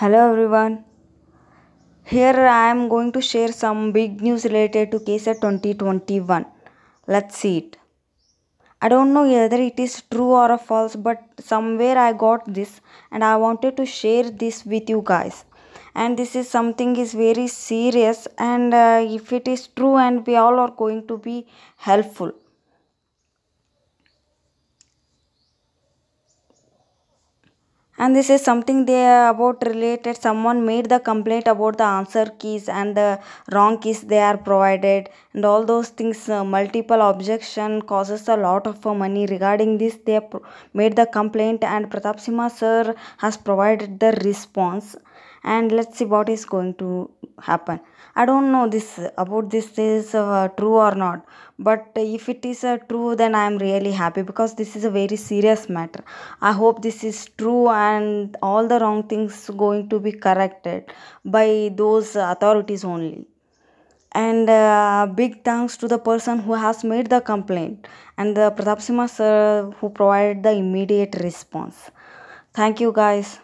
Hello everyone. Here I am going to share some big news related to KSET 2021. Let's see it. I don't know whether it is true or false, but somewhere I got this and I wanted to share this with you guys. And this is something is very serious and uh, if it is true and we all are going to be helpful. And this is something they are about related. Someone made the complaint about the answer keys and the wrong keys they are provided. And all those things uh, multiple objection causes a lot of uh, money. Regarding this they made the complaint and pratap simha sir has provided the response and let's see what is going to happen i don't know this about this is uh, true or not but if it is uh, true then i am really happy because this is a very serious matter i hope this is true and all the wrong things going to be corrected by those authorities only and uh, big thanks to the person who has made the complaint and the Pratap sir who provided the immediate response. Thank you guys.